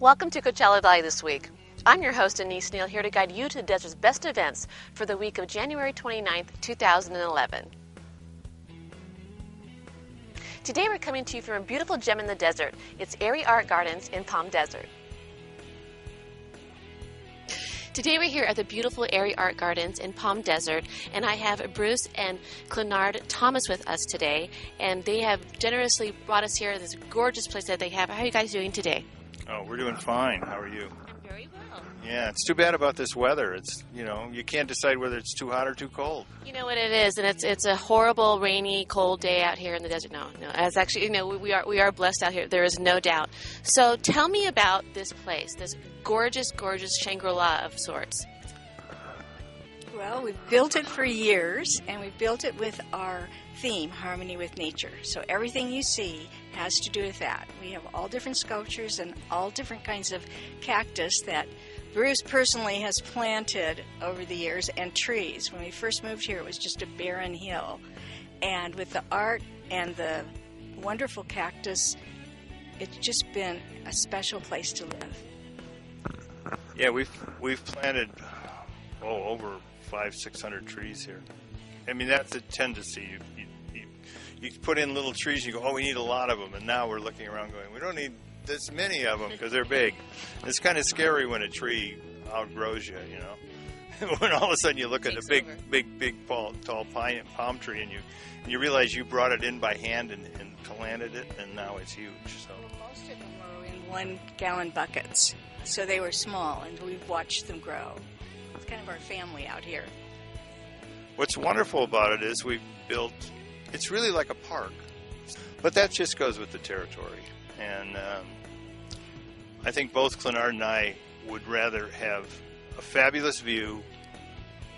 Welcome to Coachella Valley this week. I'm your host, Denise Neil, here to guide you to the desert's best events for the week of January 29th, 2011. Today we're coming to you from a beautiful gem in the desert. It's Aerie Art Gardens in Palm Desert. Today we're here at the beautiful Aerie Art Gardens in Palm Desert, and I have Bruce and Clonard Thomas with us today, and they have generously brought us here this gorgeous place that they have. How are you guys doing today? Oh, we're doing fine. How are you? I'm very well. Oh. Yeah, it's too bad about this weather. It's you know you can't decide whether it's too hot or too cold. You know what it is, and it's it's a horrible, rainy, cold day out here in the desert. No, no, it's actually you know we, we are we are blessed out here. There is no doubt. So tell me about this place, this gorgeous, gorgeous Shangri-La of sorts. Well, we've built it for years, and we've built it with our theme, Harmony with Nature. So everything you see has to do with that. We have all different sculptures and all different kinds of cactus that Bruce personally has planted over the years, and trees. When we first moved here, it was just a barren hill. And with the art and the wonderful cactus, it's just been a special place to live. Yeah, we've we've planted oh over five six hundred trees here. I mean that's a tendency. You, you, you, you put in little trees, you go, oh, we need a lot of them, and now we're looking around going, we don't need this many of them because they're big. It's kind of scary when a tree outgrows you, you know. when all of a sudden you look at a Takes big, big, big, tall, tall pine, palm tree, and you and you realize you brought it in by hand and, and planted it, and now it's huge. So Most of them were in one gallon buckets, so they were small, and we've watched them grow. Kind of our family out here. What's wonderful about it is we've built, it's really like a park. But that just goes with the territory. And um, I think both Clonard and I would rather have a fabulous view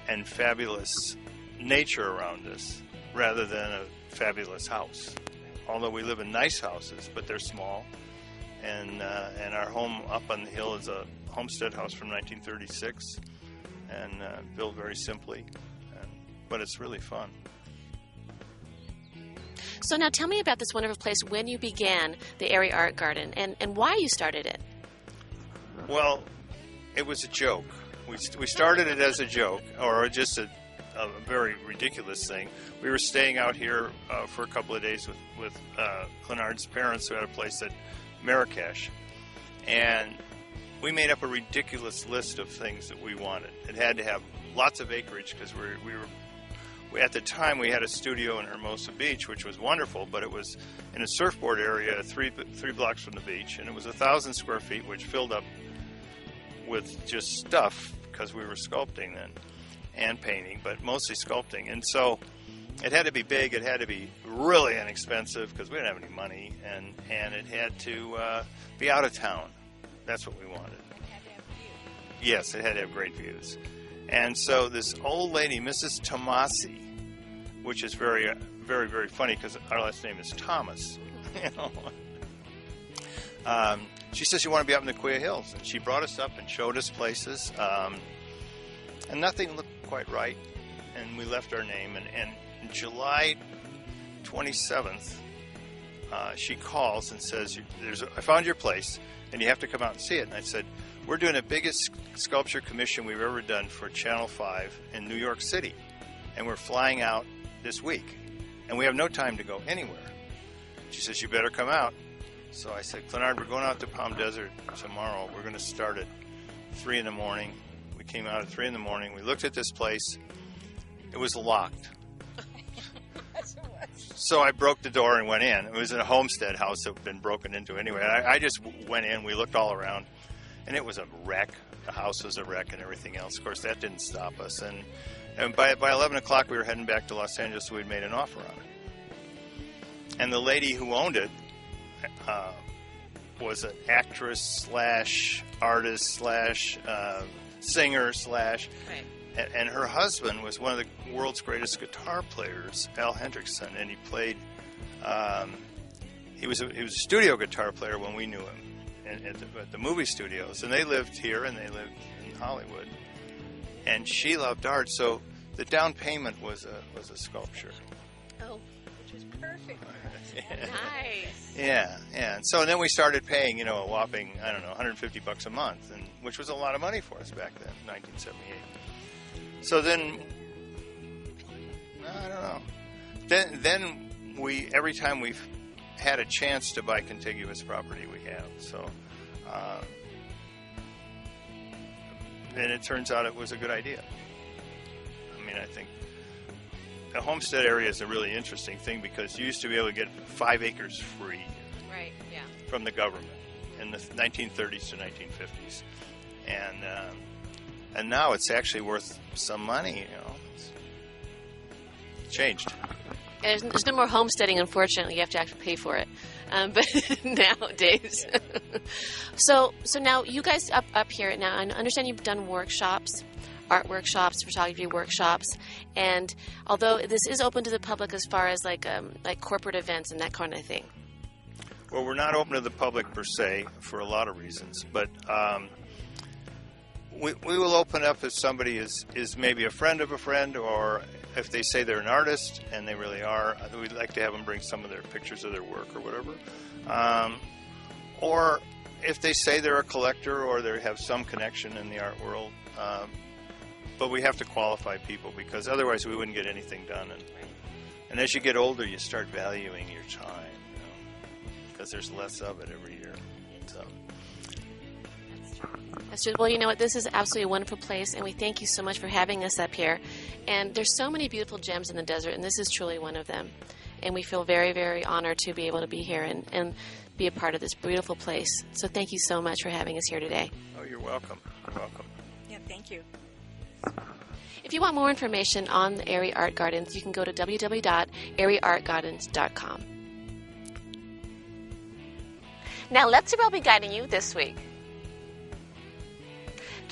and fabulous nature around us rather than a fabulous house. Although we live in nice houses, but they're small. And, uh, and our home up on the hill is a homestead house from 1936 and uh, built very simply and, but it's really fun. So now tell me about this wonderful place when you began the Aerie Art Garden and, and why you started it. Well, it was a joke. We, we started it as a joke, or just a, a very ridiculous thing. We were staying out here uh, for a couple of days with, with uh, Clonard's parents who had a place at Marrakesh. And we made up a ridiculous list of things that we wanted. It had to have lots of acreage because we, we were we, at the time we had a studio in Hermosa Beach, which was wonderful, but it was in a surfboard area three three blocks from the beach, and it was a thousand square feet, which filled up with just stuff because we were sculpting then and painting, but mostly sculpting, and so it had to be big. It had to be really inexpensive because we didn't have any money, and and it had to uh, be out of town. That's what we wanted. Yes, it had to have great views. And so this old lady, Mrs. Tomasi, which is very, uh, very, very funny because our last name is Thomas. Um, she says you want to be up in the Cahuilla Hills, and she brought us up and showed us places, um, and nothing looked quite right. And we left our name, and, and July 27th, uh, she calls and says, "There's, I found your place, and you have to come out and see it." And I said, "We're doing the biggest sculpture commission we've ever done for Channel 5 in New York City, and we're flying out this week, and we have no time to go anywhere." She says, "You better come out." So I said, "Clonard, we're going out to Palm Desert tomorrow. We're going to start at three in the morning." We came out at three in the morning. We looked at this place. It was locked. So I broke the door and went in. It was in a homestead house that had been broken into anyway. I, I just went in. We looked all around, and it was a wreck. The house was a wreck and everything else. Of course, that didn't stop us. And and by by 11 o'clock, we were heading back to Los Angeles. So we'd made an offer on it. And the lady who owned it uh, was an actress slash artist slash uh, singer slash Right. And, and her husband was one of the world's greatest guitar players, Al Hendrickson, and he played. Um, he was a, he was a studio guitar player when we knew him, and at the, at the movie studios, and they lived here and they lived in Hollywood, and she loved art, so the down payment was a was a sculpture. Oh, which was perfect. nice. Yeah, yeah. And so then we started paying, you know, a whopping, I don't know, 150 bucks a month, and which was a lot of money for us back then, 1978. So then, I don't know. Then, then we every time we've had a chance to buy contiguous property, we have. So, uh, and it turns out it was a good idea. I mean, I think the homestead area is a really interesting thing because you used to be able to get five acres free Right. Yeah. from the government in the 1930s to 1950s, and um, and now it's actually worth some money. You know, it's changed. There's, there's no more homesteading, unfortunately. You have to actually pay for it. Um, but nowadays, so so now you guys up up here now. I understand you've done workshops, art workshops, photography workshops, and although this is open to the public as far as like um, like corporate events and that kind of thing. Well, we're not open to the public per se for a lot of reasons, but um, we, we will open up if somebody is, is maybe a friend of a friend or if they say they're an artist and they really are, we'd like to have them bring some of their pictures of their work or whatever. Um, or if they say they're a collector or they have some connection in the art world. Um, but we have to qualify people because otherwise we wouldn't get anything done. And, and as you get older, you start valuing your time because there's less of it every year. So. That's just, well, you know what? This is absolutely a wonderful place, and we thank you so much for having us up here. And there's so many beautiful gems in the desert, and this is truly one of them. And we feel very, very honored to be able to be here and, and be a part of this beautiful place. So thank you so much for having us here today. Oh, you're welcome. You're welcome. Yeah, thank you. If you want more information on the Aerie Art Gardens, you can go to www.aerieartgardens.com. Now, let's see where I'll be guiding you this week.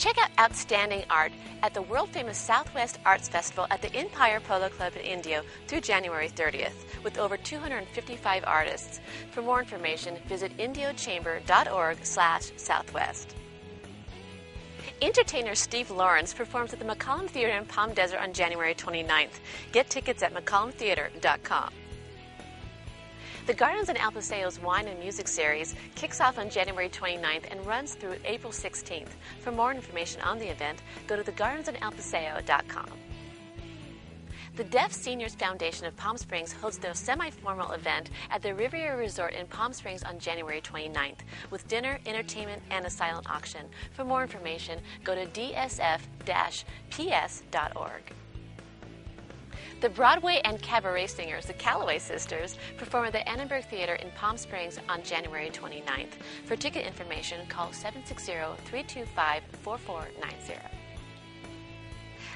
Check out outstanding art at the world famous Southwest Arts Festival at the Empire Polo Club in Indio through January 30th with over 255 artists. For more information, visit indiochamber.org/southwest. Entertainer Steve Lawrence performs at the McCallum Theater in Palm Desert on January 29th. Get tickets at mccallumtheater.com. The Gardens and El Paseo's Wine and Music Series kicks off on January 29th and runs through April 16th. For more information on the event, go to thegardensandalpaseo.com. The Deaf Seniors Foundation of Palm Springs holds their semi formal event at the Riviera Resort in Palm Springs on January 29th with dinner, entertainment, and a silent auction. For more information, go to dsf ps.org. The Broadway and cabaret singers, the Calloway Sisters, perform at the Annenberg Theater in Palm Springs on January 29th. For ticket information, call 760 325 4490.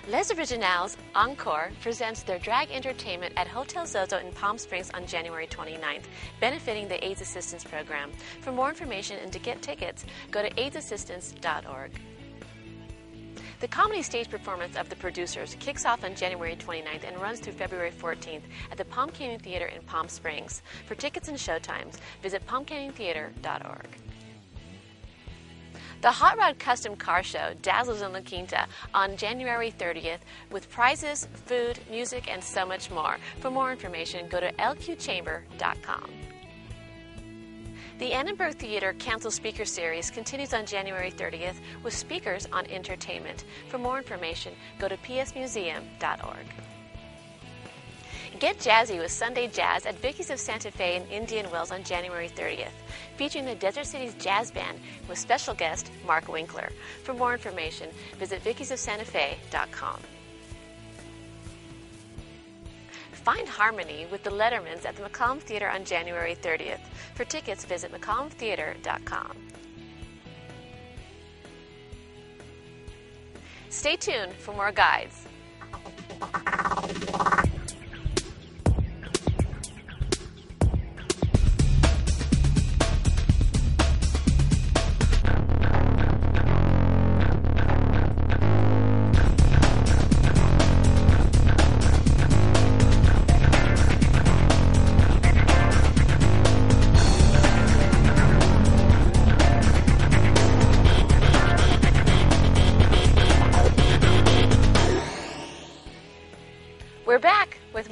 Les Originals Encore presents their drag entertainment at Hotel Zoso in Palm Springs on January 29th, benefiting the AIDS Assistance Program. For more information and to get tickets, go to AIDSassistance.org. The comedy stage performance of The Producers kicks off on January 29th and runs through February 14th at the Palm Canyon Theater in Palm Springs. For tickets and showtimes, visit palmcanyontheater.org. The Hot Rod Custom Car Show dazzles in La Quinta on January 30th with prizes, food, music, and so much more. For more information, go to lqchamber.com. The Annenberg Theater Council Speaker Series continues on January 30th with speakers on entertainment. For more information, go to psmuseum.org. Get jazzy with Sunday Jazz at Vicky's of Santa Fe in Indian Wells on January 30th, featuring the Desert Cities Jazz Band with special guest Mark Winkler. For more information, visit vickysofsantafe.com. Find harmony with the Lettermans at the McCallum Theater on January 30th. For tickets, visit mccallumtheater.com. Stay tuned for more guides.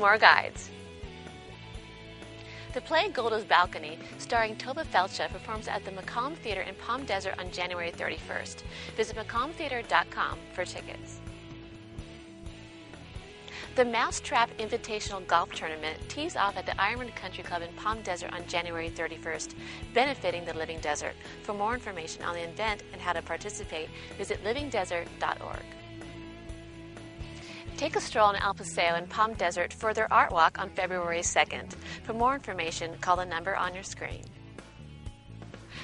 More guides. The play Golda's Balcony, starring Tovah Feldshuh, performs at the McCallum Theater in Palm Desert on January 31st. Visit mccallumtheater.com for tickets. The Mousetrap Invitational Golf Tournament tees off at the Ironwood Country Club in Palm Desert on January 31st, benefiting the Living Desert. For more information on the event and how to participate, visit livingdesert.org. Take a stroll in El Paseo and Palm Desert for their art walk on February 2nd. For more information, call the number on your screen.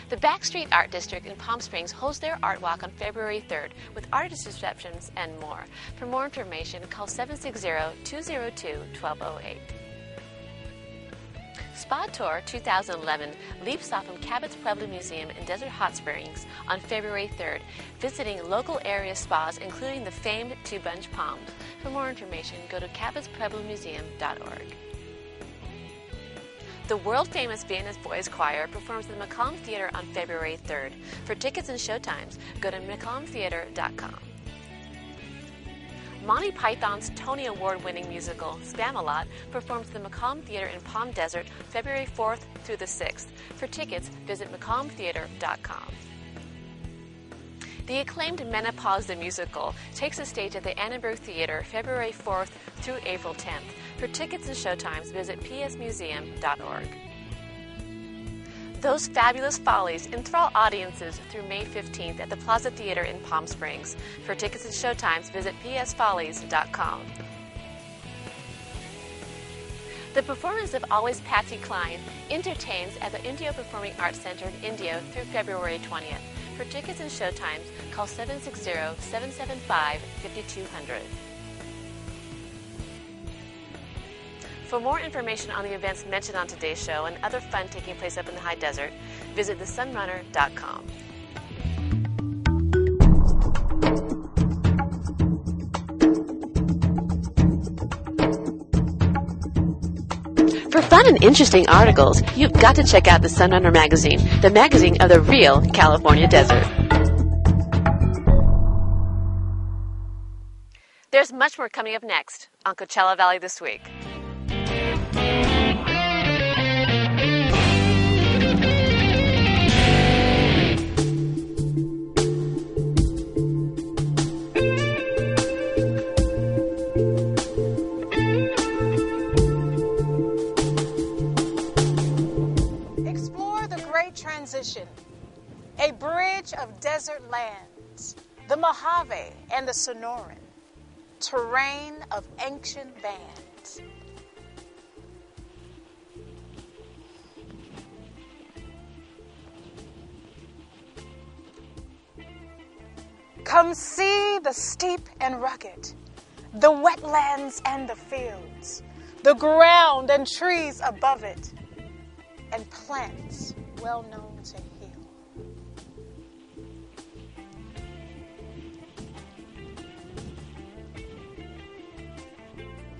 The Backstreet Art District in Palm Springs holds their art walk on February 3rd with artist receptions and more. For more information, call 760 202 1208. Spa Tour 2011 leaps off from Cabot's Pueblo Museum in Desert Hot Springs on February 3rd, visiting local area spas including the famed Two Bunch Palms. For more information, go to cabotspueblomuseum.org. The world famous Vienna's Boys Choir performs at the McCallum Theater on February 3rd. For tickets and showtimes, go to mccallumtheater.com. Monty Python's Tony Award winning musical, Spamalot, performs at the McCallum Theater in Palm Desert February 4th through the 6th. For tickets, visit mccallumtheater.com. The acclaimed Menopause the Musical takes the stage at the Annenberg Theater February 4th through April 10th. For tickets and showtimes, visit psmuseum.org. Those Fabulous Follies enthrall audiences through May 15th at the Plaza Theater in Palm Springs. For tickets and showtimes, visit psfollies.com. The performance of Always Patsy Cline entertains at the Indio Performing Arts Center in Indio through February 20th. For tickets and showtimes, call 760 775 5200. For more information on the events mentioned on today's show and other fun taking place up in the high desert, visit thesunrunner.com. For fun and interesting articles, you've got to check out the Sunrunner magazine, the magazine of the real California desert. There's much more coming up next on Coachella Valley this week. Transition, a bridge of desert lands, the Mojave and the Sonoran, terrain of ancient bands. Come see the steep and rugged, the wetlands and the fields, the ground and trees above it, and plants well known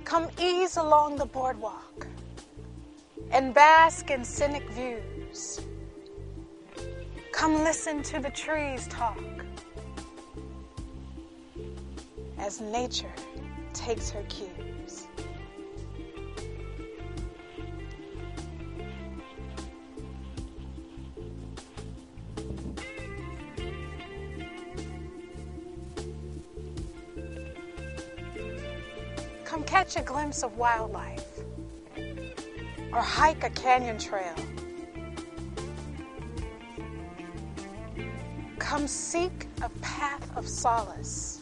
Come ease along the boardwalk and bask in scenic views. Come listen to the trees talk as nature takes her cues. Come catch a glimpse of wildlife or hike a canyon trail. Come seek a path of solace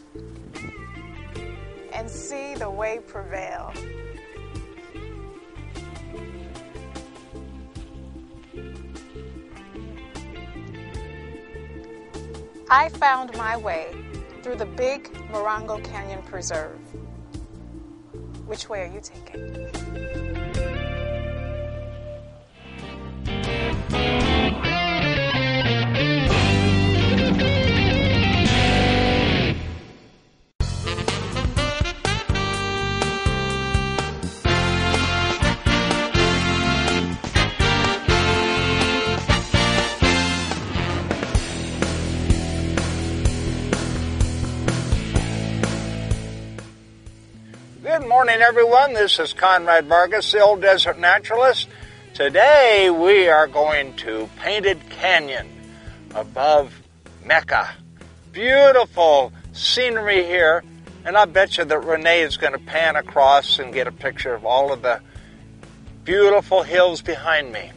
and see the way prevail. I found my way through the big Morongo Canyon Preserve. Which way are you taking? Morning, everyone. This is Conrad Vargas, the old desert naturalist, Today we are going to Painted Canyon above Mecca. Beautiful scenery here, and I bet you that Renee is going to pan across and get a picture of all of the beautiful hills behind me.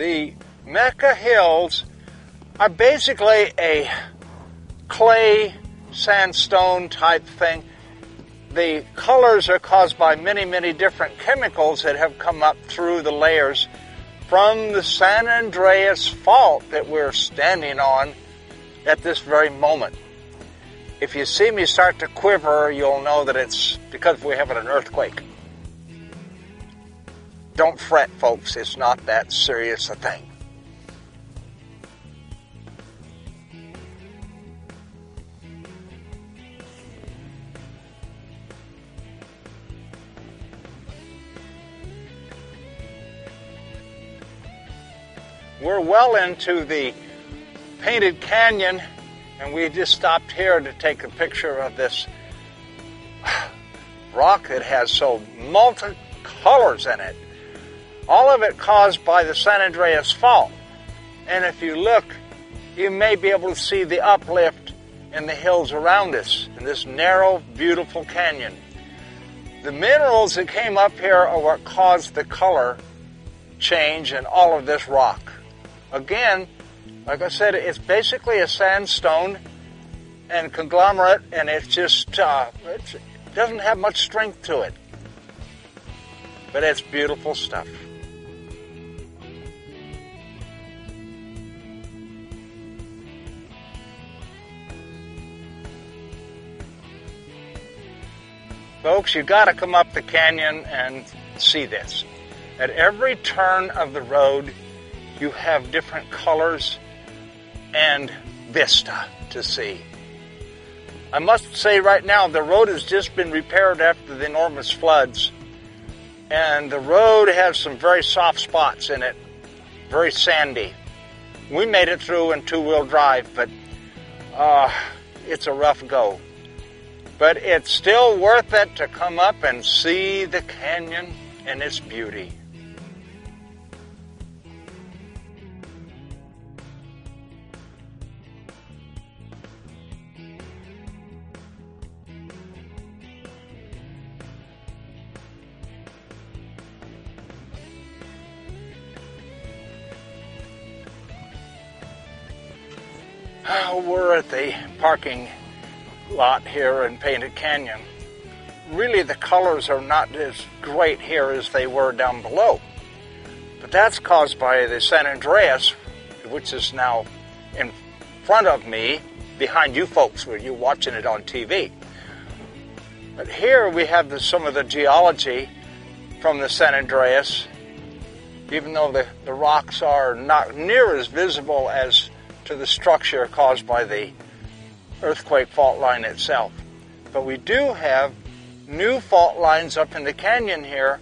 The Mecca Hills are basically a clay sandstone type thing. The colors are caused by many, many different chemicals that have come up through the layers from the San Andreas Fault that we're standing on at this very moment. If you see me start to quiver, you'll know that it's because we're having an earthquake. Don't fret, folks, it's not that serious a thing. We're well into the Painted Canyon, and we just stopped here to take a picture of this rock that has so multi colors in it. All of it caused by the San Andreas Fault. And if you look, you may be able to see the uplift in the hills around us in this narrow, beautiful canyon. The minerals that came up here are what caused the color change in all of this rock. Again, like I said, it's basically a sandstone and conglomerate, and it's just uh, it doesn't have much strength to it, but it's beautiful stuff. Folks, you got to come up the canyon and see this. At every turn of the road, you have different colors and vista to see. I must say right now, the road has just been repaired after the enormous floods, and the road has some very soft spots in it, very sandy. We made it through in two wheel drive, but uh, it's a rough go. But it's still worth it to come up and see the canyon and its beauty. Uh, we're at the parking lot here in Painted Canyon. Really, the colors are not as great here as they were down below. But that's caused by the San Andreas, which is now in front of me, behind you folks, where you're watching it on TV. But here we have the, some of the geology from the San Andreas, even though the, the rocks are not near as visible as to the structure caused by the earthquake fault line itself. But we do have new fault lines up in the canyon here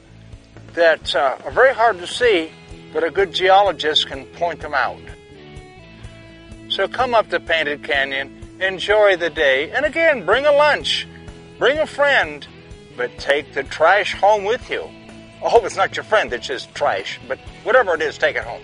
that uh, are very hard to see, but a good geologist can point them out. So come up to Painted Canyon, enjoy the day, and again, bring a lunch, bring a friend, but take the trash home with you. I hope it's not your friend that's just trash, but whatever it is, take it home.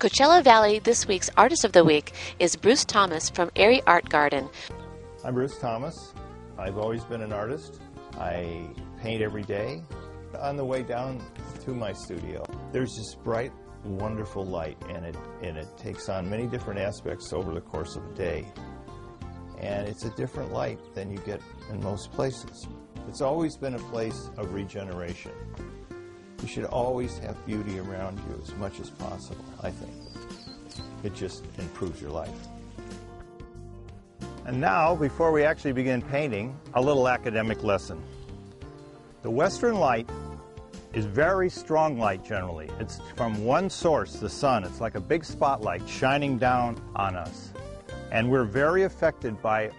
Coachella Valley this week's Artist of the Week is Bruce Thomas from Aerie Art Garden. I'm Bruce Thomas. I've always been an artist. I paint every day. On the way down to my studio, there's this bright, wonderful light, and it, and it takes on many different aspects over the course of a day. And it's a different light than you get in most places. It's always been a place of regeneration. You should always have beauty around you as much as possible, I think. It just improves your life. And now, before we actually begin painting, a little academic lesson. The western light is very strong light generally. It's from one source, the sun. It's like a big spotlight shining down on us. And we're very affected by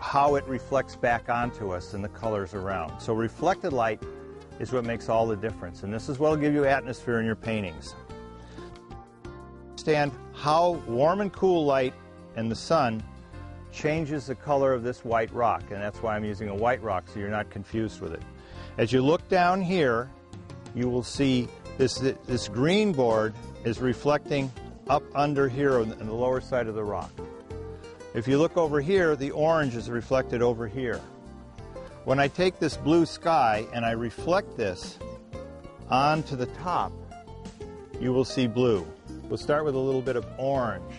how it reflects back onto us and the colors around. So reflected light is what makes all the difference. And this is what will give you atmosphere in your paintings. Understand how warm and cool light and the sun changes the color of this white rock. And that's why I'm using a white rock so you're not confused with it. As you look down here, you will see this, this green board is reflecting up under here on the lower side of the rock. If you look over here, the orange is reflected over here. When I take this blue sky and I reflect this onto the top, you will see blue. We'll start with a little bit of orange.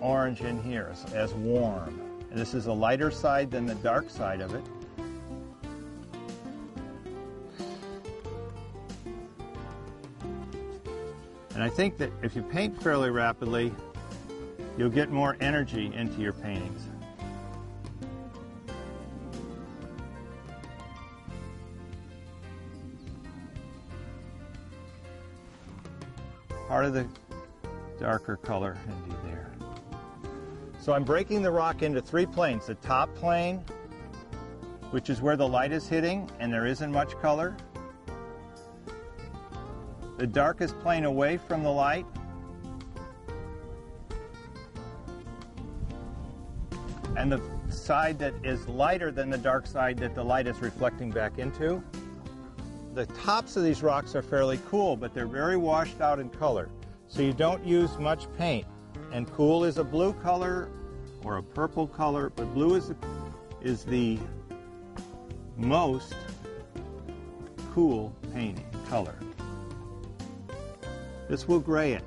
Orange in here as, warm. And this is a lighter side than the dark side of it. And I think that if you paint fairly rapidly, you'll get more energy into your paintings. Of the darker color into there. So I'm breaking the rock into three planes. The top plane, which is where the light is hitting and there isn't much color the darkest plane away from the light. And the side that is lighter than the dark side that the light is reflecting back into. The tops of these rocks are fairly cool, but they're very washed out in color. So you don't use much paint. And cool is a blue color or a purple color, but blue is, is the most cool painting color. This will gray it.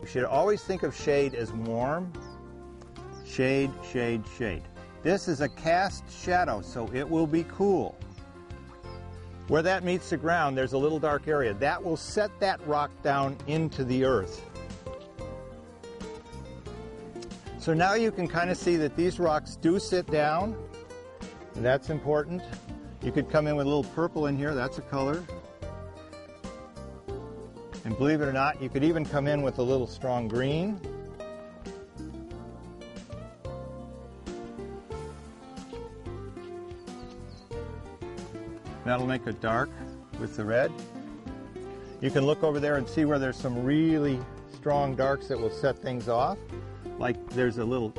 You should always think of shade as warm. Shade, shade, shade. This is a cast shadow, so it will be cool. Where that meets the ground, there's a little dark area. That will set that rock down into the earth. So now you can kind of see that these rocks do sit down. That's important. You could come in with a little purple in here, that's a color. And believe it or not, you could even come in with a little strong green. That'll make it dark with the red. You can look over there and see where there's some really strong darks that will set things off. Like there's a little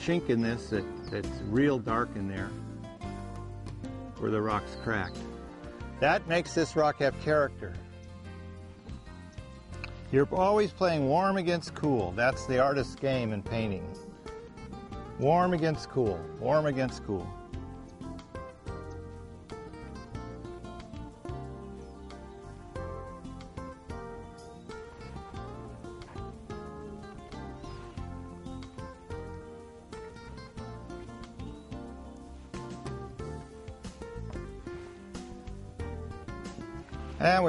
chink in this that, that's real dark in there where the rock's cracked. That makes this rock have character. You're always playing warm against cool. That's the artist's game in painting. Warm against cool, warm against cool.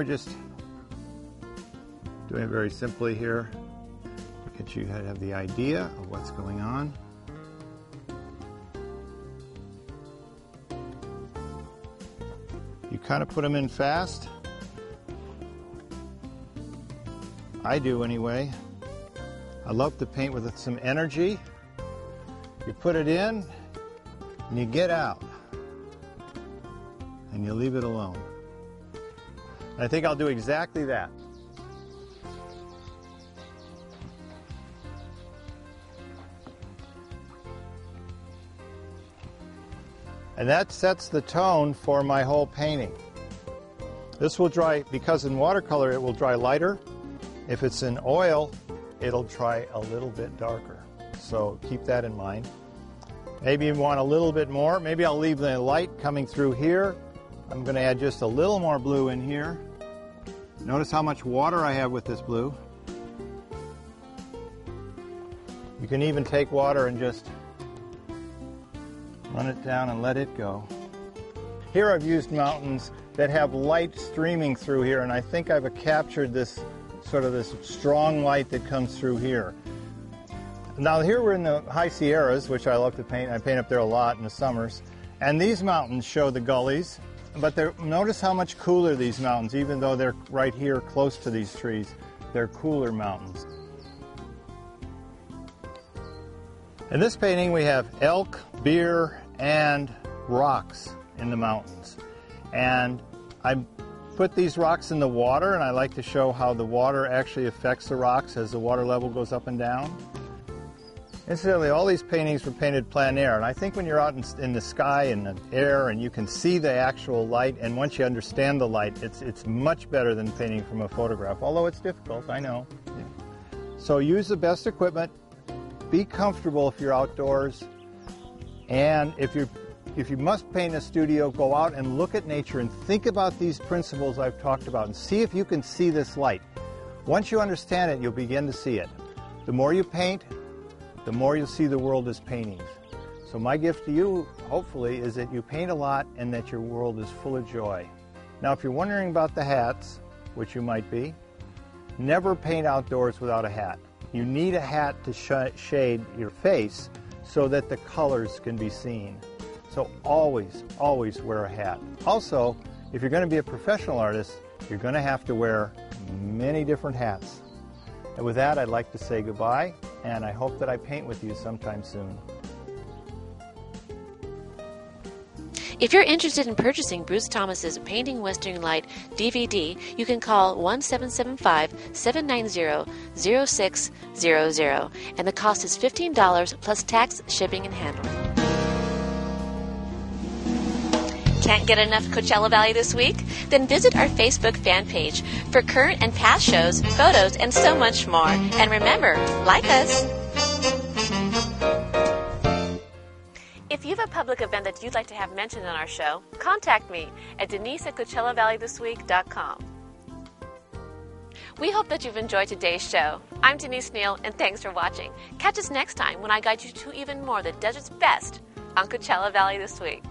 We're just doing it very simply here get you have the idea of what's going on. You kind of put them in fast. I do anyway. I love to paint with some energy. You put it in and you get out and you leave it alone. I think I'll do exactly that. And that sets the tone for my whole painting. This will dry, because in watercolor it will dry lighter. If it's in oil, it'll dry a little bit darker. So keep that in mind. Maybe you want a little bit more. Maybe I'll leave the light coming through here. I'm going to add just a little more blue in here. Notice how much water I have with this blue. You can even take water and just run it down and let it go. Here I've used mountains that have light streaming through here and I think I've captured this sort of this strong light that comes through here. Now here we're in the high Sierras, which I love to paint. I paint up there a lot in the summers. And these mountains show the gullies, but notice how much cooler these mountains, even though they're right here close to these trees, they're cooler mountains. In this painting we have elk, beer, and rocks in the mountains. And I put these rocks in the water and I like to show how the water actually affects the rocks as the water level goes up and down. Incidentally, all these paintings were painted plein air, and I think when you're out in, in, the sky and the air and you can see the actual light, and once you understand the light, it's, it's much better than painting from a photograph, although it's difficult, I know. Yeah. So use the best equipment, be comfortable if you're outdoors, and if you're if you must paint a studio, go out and look at nature and think about these principles I've talked about and see if you can see this light. Once you understand it, you'll begin to see it. The more you paint, the more you'll see the world as paintings. So my gift to you, hopefully, is that you paint a lot and that your world is full of joy. Now, if you're wondering about the hats, which you might be, never paint outdoors without a hat. You need a hat to sh shade your face so that the colors can be seen. So always, always wear a hat. Also, if you're going to be a professional artist, you're going to have to wear many different hats. And with that, I'd like to say goodbye, and I hope that I paint with you sometime soon. If you're interested in purchasing Bruce Thomas's Painting Western Light DVD, you can call 1775 790 0600, and the cost is $15 plus tax, shipping, and handling. Can't get enough Coachella Valley this week? Then visit our Facebook fan page for current and past shows, photos, and so much more. And remember, like us. If you have a public event that you'd like to have mentioned on our show, contact me at denise at CoachellaValleyThisWeek.com. We hope that you've enjoyed today's show. I'm Denise Neil, and thanks for watching. Catch us next time when I guide you to even more the desert's best on Coachella Valley This Week.